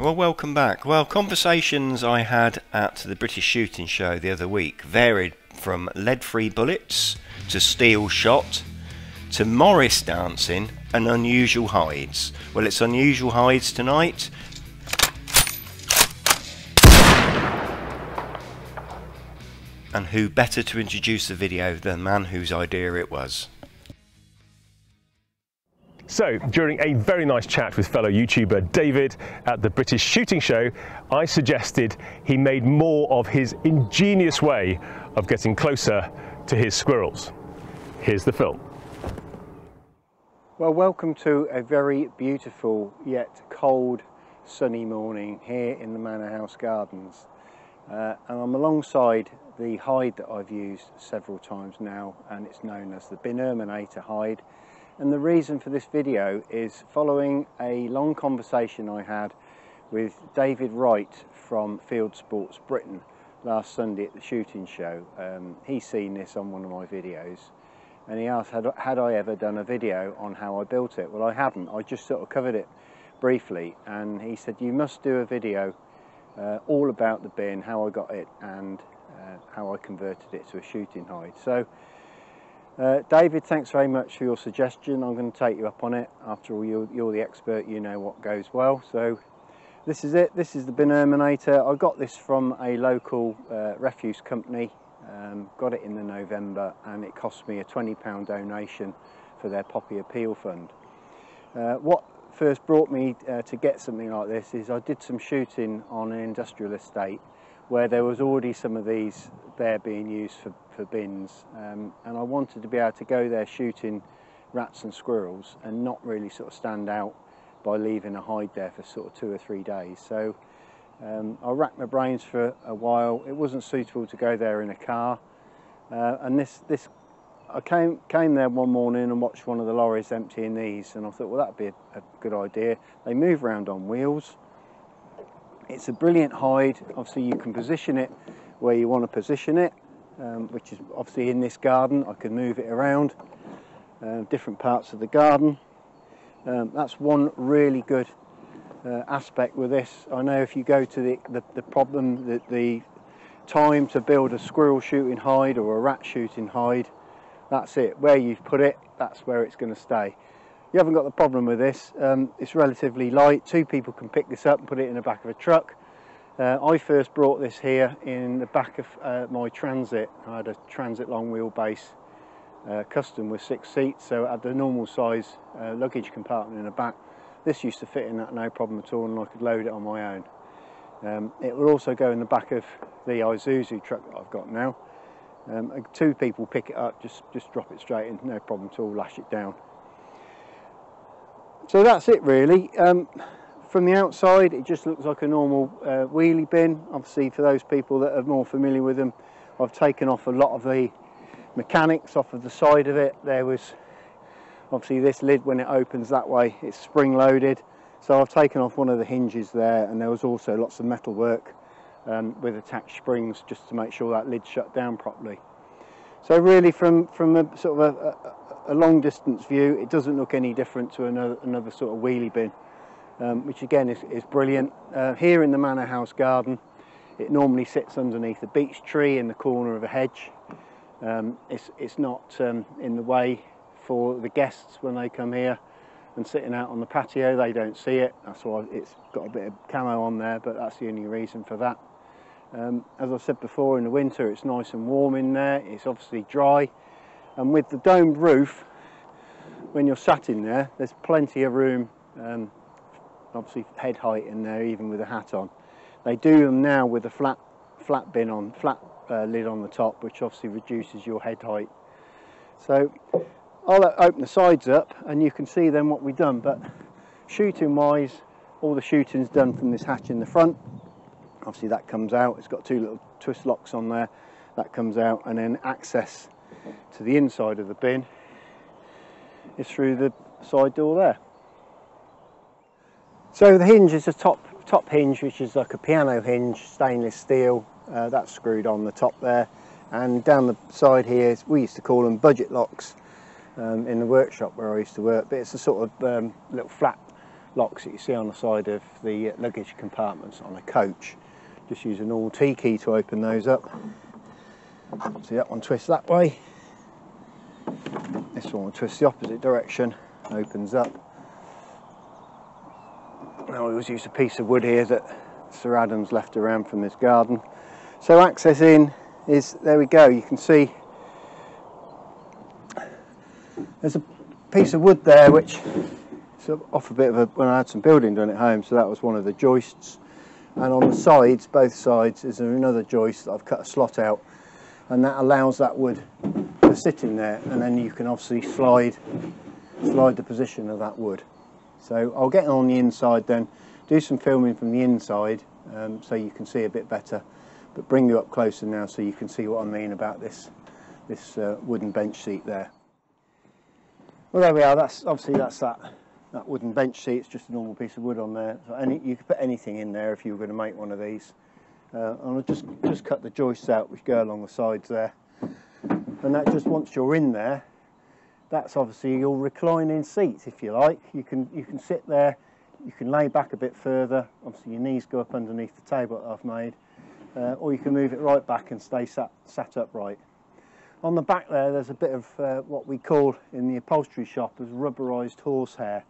Well, welcome back. Well, conversations I had at the British Shooting Show the other week varied from lead free bullets to steel shot to Morris dancing and unusual hides. Well, it's unusual hides tonight. And who better to introduce the video than the man whose idea it was? So, during a very nice chat with fellow YouTuber David at the British Shooting Show, I suggested he made more of his ingenious way of getting closer to his squirrels. Here's the film. Well, welcome to a very beautiful yet cold sunny morning here in the Manor House Gardens. Uh, and I'm alongside the hide that I've used several times now and it's known as the Binerminator hide and the reason for this video is following a long conversation I had with David Wright from Fieldsports Britain last Sunday at the shooting show. Um, he's seen this on one of my videos and he asked had, had I ever done a video on how I built it. Well I haven't, I just sort of covered it briefly and he said you must do a video uh, all about the bin, how I got it and uh, how I converted it to a shooting hide. So uh, David, thanks very much for your suggestion. I'm going to take you up on it. After all, you're, you're the expert, you know what goes well. So this is it. This is the Binerminator. I got this from a local uh, refuse company. Um, got it in the November and it cost me a £20 donation for their Poppy Appeal Fund. Uh, what first brought me uh, to get something like this is I did some shooting on an industrial estate where there was already some of these there being used for, for bins um, and I wanted to be able to go there shooting rats and squirrels and not really sort of stand out by leaving a hide there for sort of two or three days. So um, I racked my brains for a while. It wasn't suitable to go there in a car. Uh, and this this I came came there one morning and watched one of the lorries emptying these and I thought well that'd be a, a good idea. They move around on wheels. It's a brilliant hide. Obviously you can position it where you want to position it, um, which is obviously in this garden. I can move it around uh, different parts of the garden. Um, that's one really good uh, aspect with this. I know if you go to the, the, the problem that the time to build a squirrel shooting hide or a rat shooting hide, that's it. Where you've put it, that's where it's going to stay you haven't got the problem with this. Um, it's relatively light. Two people can pick this up and put it in the back of a truck. Uh, I first brought this here in the back of uh, my Transit. I had a Transit long wheelbase uh, custom with six seats, so I had the normal size uh, luggage compartment in the back. This used to fit in that no problem at all and I could load it on my own. Um, it will also go in the back of the Isuzu truck that I've got now. Um, two people pick it up, just, just drop it straight in, no problem at all, lash it down. So that's it really. Um, from the outside it just looks like a normal uh, wheelie bin. Obviously for those people that are more familiar with them I've taken off a lot of the mechanics off of the side of it. There was obviously this lid when it opens that way it's spring loaded so I've taken off one of the hinges there and there was also lots of metal work um, with attached springs just to make sure that lid shut down properly. So really from, from a sort of a, a long distance view it doesn't look any different to another, another sort of wheelie bin um, which again is, is brilliant. Uh, here in the manor house garden it normally sits underneath a beech tree in the corner of a hedge. Um, it's, it's not um, in the way for the guests when they come here and sitting out on the patio they don't see it that's why it's got a bit of camo on there but that's the only reason for that. Um, as I said before in the winter it's nice and warm in there it's obviously dry and with the domed roof when you're sat in there there's plenty of room um, obviously head height in there even with a hat on. They do them now with a flat flat bin on flat uh, lid on the top which obviously reduces your head height. So I'll open the sides up and you can see then what we've done but shooting wise all the shooting's done from this hatch in the front. Obviously that comes out. It's got two little twist locks on there. That comes out and then access to the inside of the bin is through the side door there. So the hinge is a top top hinge which is like a piano hinge, stainless steel, uh, that's screwed on the top there and down the side here we used to call them budget locks um, in the workshop where I used to work but it's a sort of um, little flat locks that you see on the side of the luggage compartments on a coach. Just use a normal T key to open those up. See that one twists that way. This one will twist the opposite direction, opens up. Now I always use a piece of wood here that Sir Adams left around from this garden. So access in is, there we go, you can see there's a piece of wood there which is off a bit of a, when I had some building done at home, so that was one of the joists. And on the sides, both sides, is another joist that I've cut a slot out and that allows that wood to sit in there and then you can obviously slide slide the position of that wood. So I'll get on the inside then, do some filming from the inside um, so you can see a bit better, but bring you up closer now so you can see what I mean about this, this uh, wooden bench seat there. Well there we are, that's obviously that's that, that wooden bench seat, it's just a normal piece of wood on there. So any, you could put anything in there if you were going to make one of these. Uh, and I'll just, just cut the joists out which go along the sides there. And that just once you're in there, that's obviously your reclining seat if you like. You can, you can sit there, you can lay back a bit further, obviously your knees go up underneath the table that I've made, uh, or you can move it right back and stay sat, sat upright. On the back there, there's a bit of uh, what we call in the upholstery shop as rubberized horsehair.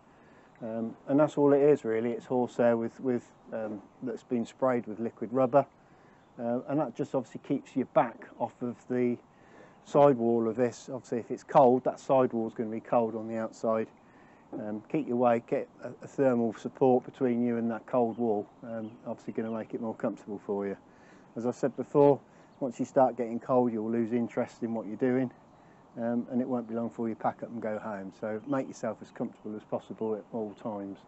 Um, and that's all it is really, it's horsehair with, with, um, that's been sprayed with liquid rubber. Uh, and that just obviously keeps your back off of the sidewall of this. Obviously if it's cold, that sidewall is going to be cold on the outside. Um, keep your weight, get a, a, thermal support between you and that cold wall. Um, obviously going to make it more comfortable for you. As I said before, once you start getting cold, you'll lose interest in what you're doing um, and it won't be long before you pack up and go home. So make yourself as comfortable as possible at all times.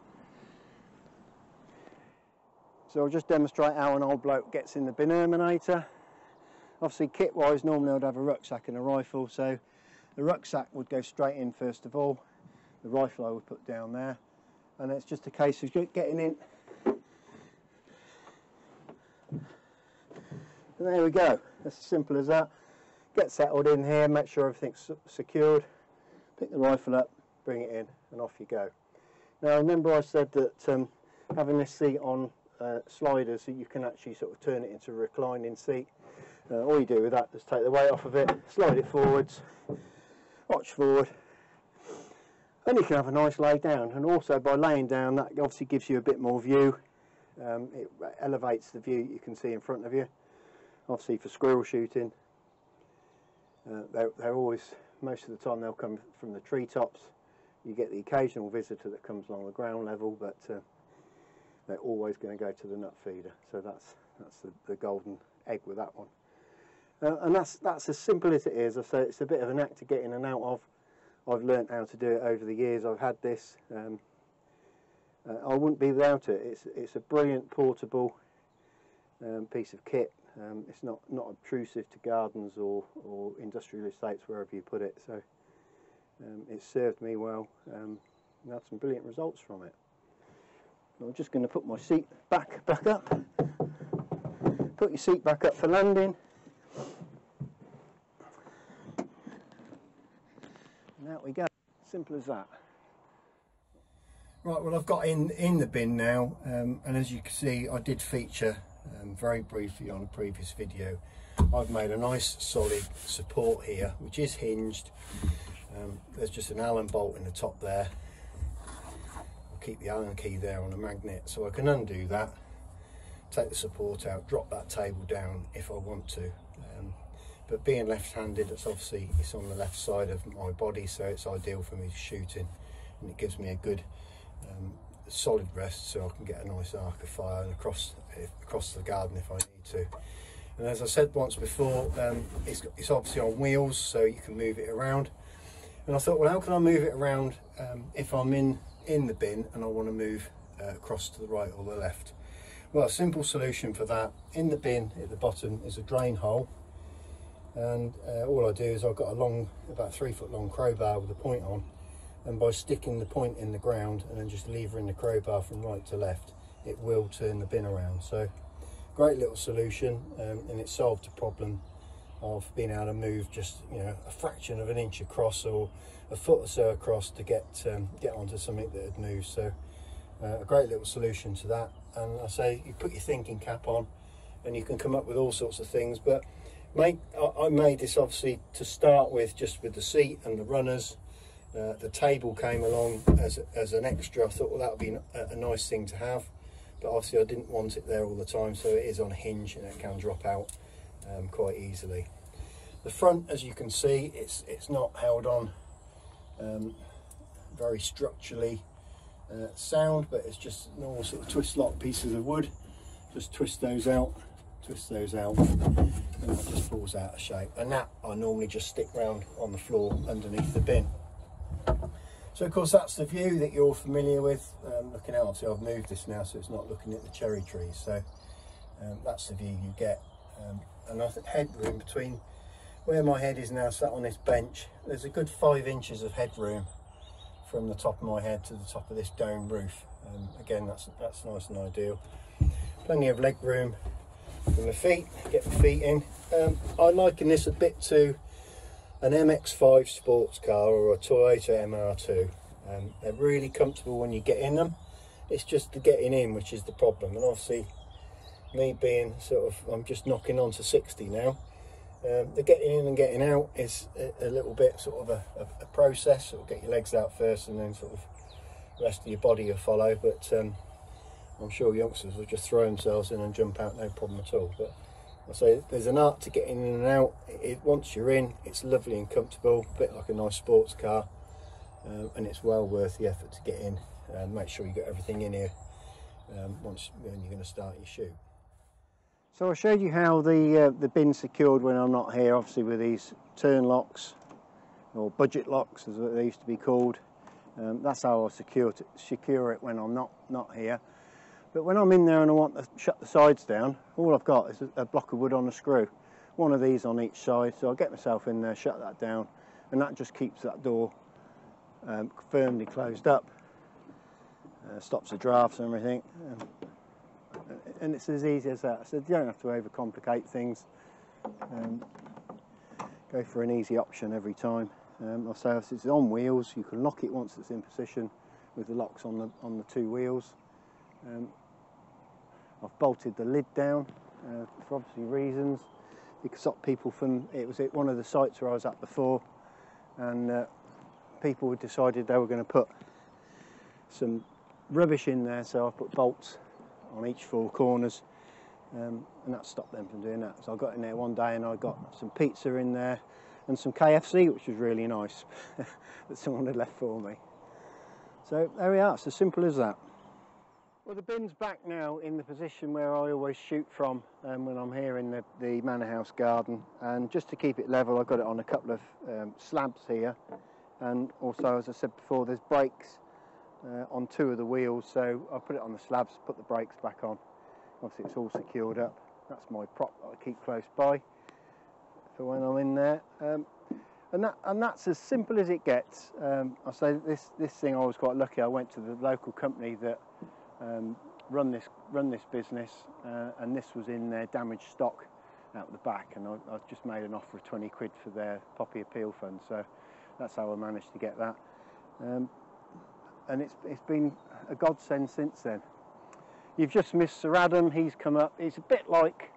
So I'll just demonstrate how an old bloke gets in the Binerminator. Obviously kit wise normally I'd have a rucksack and a rifle so the rucksack would go straight in first of all, the rifle I would put down there. And it's just a case of getting in. And there we go, that's as simple as that. Get settled in here, make sure everything's secured, pick the rifle up, bring it in and off you go. Now remember I said that um, having this seat on uh, sliders so you can actually sort of turn it into a reclining seat. Uh, all you do with that is take the weight off of it, slide it forwards, watch forward and you can have a nice lay down and also by laying down that obviously gives you a bit more view um, it elevates the view you can see in front of you obviously for squirrel shooting uh, they're, they're always, most of the time they'll come from the treetops. You get the occasional visitor that comes along the ground level, but uh, they're always going to go to the nut feeder. So that's, that's the, the golden egg with that one. Uh, and that's, that's as simple as it is. I say it's a bit of an act to get in and out of. I've learnt how to do it over the years. I've had this. Um, uh, I wouldn't be without it. It's, it's a brilliant portable um, piece of kit. Um, it's not, not obtrusive to gardens or, or industrial estates wherever you put it. So um, it served me well. Um, and had some brilliant results from it. I'm just going to put my seat back back up. Put your seat back up for landing. Out we go. Simple as that. Right, well I've got in in the bin now, um, and as you can see, I did feature um, very briefly on a previous video. I've made a nice solid support here, which is hinged. Um, there's just an Allen bolt in the top there. I'll keep the Allen key there on a magnet so I can undo that, take the support out, drop that table down if I want to. But being left-handed, it's obviously it's on the left side of my body, so it's ideal for me shooting, and it gives me a good um, solid rest so I can get a nice arc of fire across across the garden if I need to. And as I said once before, um, it's, it's obviously on wheels so you can move it around. And I thought, well, how can I move it around um, if I'm in, in the bin and I want to move uh, across to the right or the left? Well, a simple solution for that, in the bin at the bottom is a drain hole. And uh, all I do is I've got a long, about three foot long crowbar with a point on and by sticking the point in the ground and then just levering the crowbar from right to left it will turn the bin around so great little solution um, and it solved the problem of being able to move just you know a fraction of an inch across or a foot or so across to get um, get onto something that had moved so uh, a great little solution to that. And I say you put your thinking cap on, and you can come up with all sorts of things. But make I, made this obviously to start with, just with the seat and the runners. Uh, the table came along as, as an extra. I thought, well, that would be a, a nice thing to have. But obviously, I didn't want it there all the time, so it is on a hinge and it can drop out um, quite easily. The front, as you can see, it's it's not held on um, very structurally uh, sound, but it's just normal sort of twist lock pieces of wood. Just twist those out, twist those out, and it just falls out of shape. And that I normally just stick round on the floor underneath the bin. So of course that's the view that you're all familiar with. Um, looking out, obviously I've moved this now so it's not looking at the cherry trees. So um, that's the view you get. Um, and I think headroom between where my head is now sat on this bench, there's a good five inches of headroom from the top of my head to the top of this dome roof. Um, again, that's, that's nice and ideal. Plenty of leg room for my feet, get my feet in. Um, I liken this a bit to an MX-5 sports car or a Toyota MR2. Um, they're really comfortable when you get in them. It's just the getting in which is the problem. And obviously, me being sort of, I'm just knocking on to 60 now. Um, the getting in and getting out is a, a little bit sort of a, a, a process. Of get your legs out first and then sort of the rest of your body will follow. But um, I'm sure youngsters will just throw themselves in and jump out no problem at all. But I say there's an art to getting in and out. It, once you're in, it's lovely and comfortable, a bit like a nice sports car, um, and it's well worth the effort to get in. And make sure you get everything in here um, once when you're going to start your shoot. So I showed you how the uh, the bin's secured when I'm not here, obviously with these turn locks or budget locks as they used to be called. Um, that's how I secure it, secure it when I'm not not here. But when I'm in there and I want to shut the sides down, all I've got is a, block of wood on a screw. One of these on each side, so I'll get myself in there, shut that down, and that just keeps that door um, firmly closed up. Uh, stops the drafts and everything. Um, and it's as easy as that. So you don't have to overcomplicate things. Um, go for an easy option every time. Um, I'll say if it's on wheels, you can lock it once it's in position with the locks on the on the two wheels. Um, I've bolted the lid down uh, for obviously reasons. It can stop people from, it was at one of the sites where I was at before and uh, people had decided they were going to put some rubbish in there so I've put bolts on each four corners um, and that stopped them from doing that. So I got in there one day and I got some pizza in there and some KFC which was really nice that someone had left for me. So there we are, it's as simple as that. Well, the bin's back now in the position where I always shoot from um, when I'm here in the, the manor house garden. And just to keep it level, I've got it on a couple of um, slabs here. And also, as I said before, there's brakes uh, on two of the wheels. So I put it on the slabs, put the brakes back on. Obviously, it's all secured up. That's my prop that I keep close by for when I'm in there. Um, and that and that's as simple as it gets. Um, I say this this thing I was quite lucky. I went to the local company that um, run this run this business, uh, and this was in their damaged stock out the back, and I, I just made an offer of 20 quid for their poppy appeal fund. So that's how I managed to get that, um, and it's it's been a godsend since then. You've just missed Sir Adam. He's come up. It's a bit like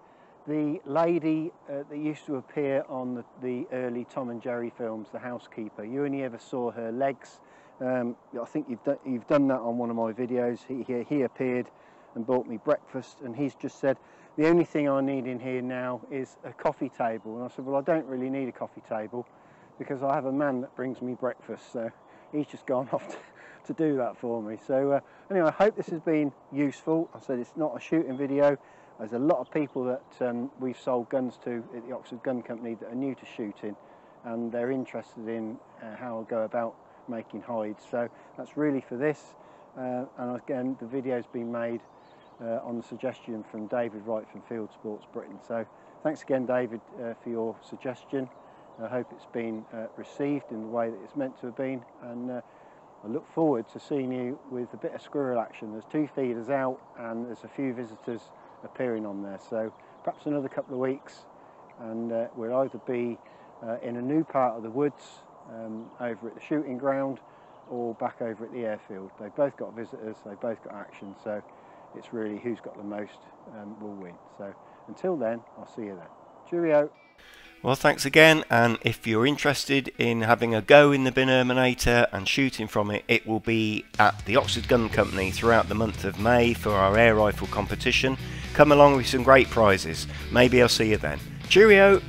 the lady uh, that used to appear on the, the, early Tom and Jerry films, the housekeeper. You only ever saw her legs um, I think you've done, you've done that on one of my videos. He, he, he appeared and bought me breakfast and he's just said, the only thing I need in here now is a coffee table. And I said, well, I don't really need a coffee table because I have a man that brings me breakfast. So he's just gone off to, to do that for me. So uh, anyway, I hope this has been useful. I said it's not a shooting video. There's a lot of people that um, we've sold guns to at the Oxford Gun Company that are new to shooting and they're interested in uh, how I go about making hides. So that's really for this. Uh, and again, the video's been made uh, on the suggestion from David Wright from Fieldsports Britain. So thanks again, David, uh, for your suggestion. I hope it's been uh, received in the way that it's meant to have been. And uh, I look forward to seeing you with a bit of squirrel action. There's two feeders out and there's a few visitors appearing on there. So perhaps another couple of weeks and uh, we'll either be in a new part of the woods um, over at the shooting ground or back over at the airfield. They've both got visitors, they've both got action, so it's really who's got the most um, will win. So until then, I'll see you then. Cheerio. Well, thanks again. And if you're interested in having a go in the Binerminator and shooting from it, it will be at the Oxford Gun Company throughout the month of May for our air rifle competition. Come along with some great prizes. Maybe I'll see you then. Cheerio!